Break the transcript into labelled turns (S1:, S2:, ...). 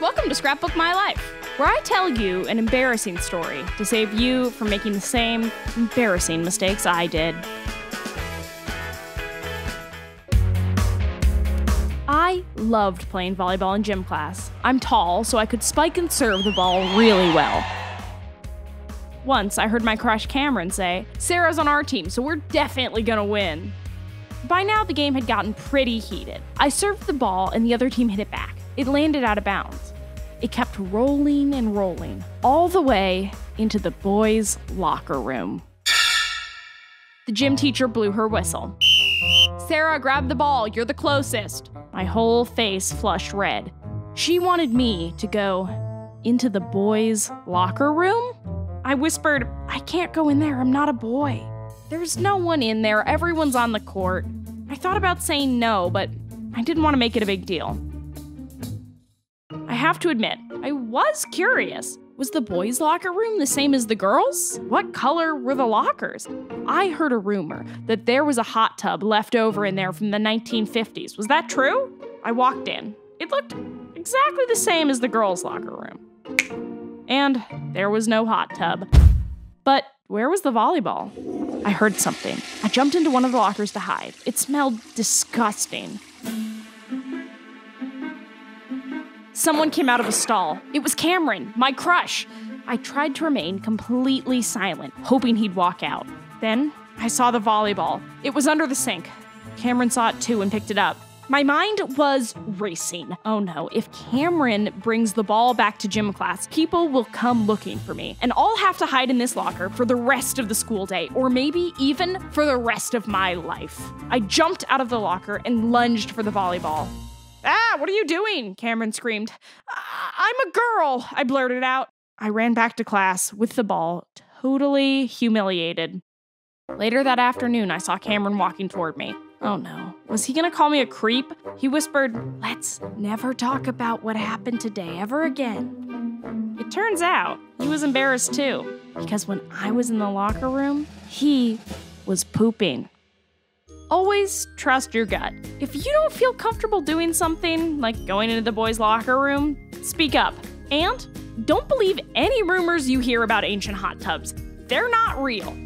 S1: Welcome to Scrapbook My Life, where I tell you an embarrassing story to save you from making the same embarrassing mistakes I did. I loved playing volleyball in gym class. I'm tall, so I could spike and serve the ball really well. Once, I heard my crush Cameron say, Sarah's on our team, so we're definitely gonna win. By now, the game had gotten pretty heated. I served the ball, and the other team hit it back. It landed out of bounds. It kept rolling and rolling, all the way into the boys' locker room. The gym teacher blew her whistle. Sarah, grab the ball. You're the closest. My whole face flushed red. She wanted me to go into the boys' locker room? I whispered, I can't go in there. I'm not a boy. There's no one in there. Everyone's on the court. I thought about saying no, but I didn't want to make it a big deal. I have to admit, I was curious. Was the boys' locker room the same as the girls'? What color were the lockers? I heard a rumor that there was a hot tub left over in there from the 1950s. Was that true? I walked in. It looked exactly the same as the girls' locker room. And there was no hot tub. But where was the volleyball? I heard something. I jumped into one of the lockers to hide. It smelled disgusting. Someone came out of a stall. It was Cameron, my crush. I tried to remain completely silent, hoping he'd walk out. Then I saw the volleyball. It was under the sink. Cameron saw it too and picked it up. My mind was racing. Oh no, if Cameron brings the ball back to gym class, people will come looking for me, and I'll have to hide in this locker for the rest of the school day, or maybe even for the rest of my life. I jumped out of the locker and lunged for the volleyball. Ah, what are you doing? Cameron screamed. I'm a girl, I blurted out. I ran back to class with the ball, totally humiliated. Later that afternoon, I saw Cameron walking toward me. Oh no. Was he gonna call me a creep? He whispered, Let's never talk about what happened today ever again. It turns out he was embarrassed too, because when I was in the locker room, he was pooping. Always trust your gut. If you don't feel comfortable doing something, like going into the boys' locker room, speak up. And don't believe any rumors you hear about ancient hot tubs. They're not real.